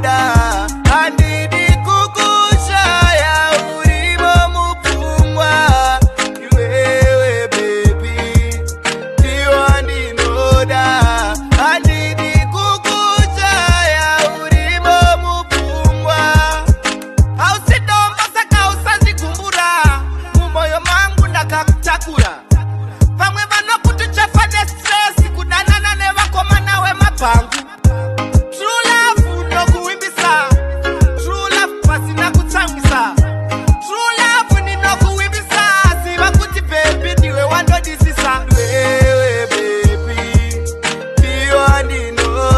brother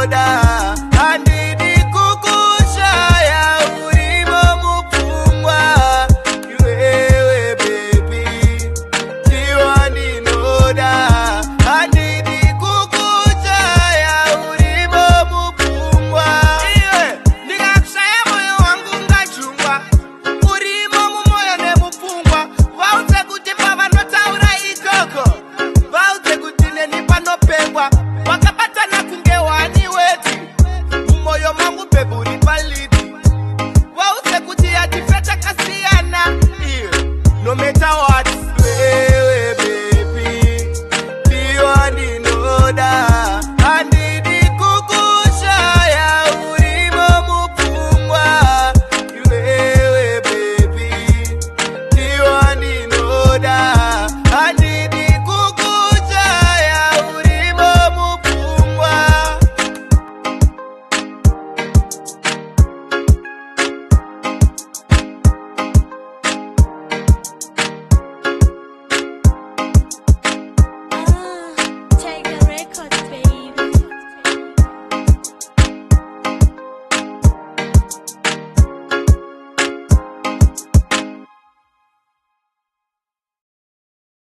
brother.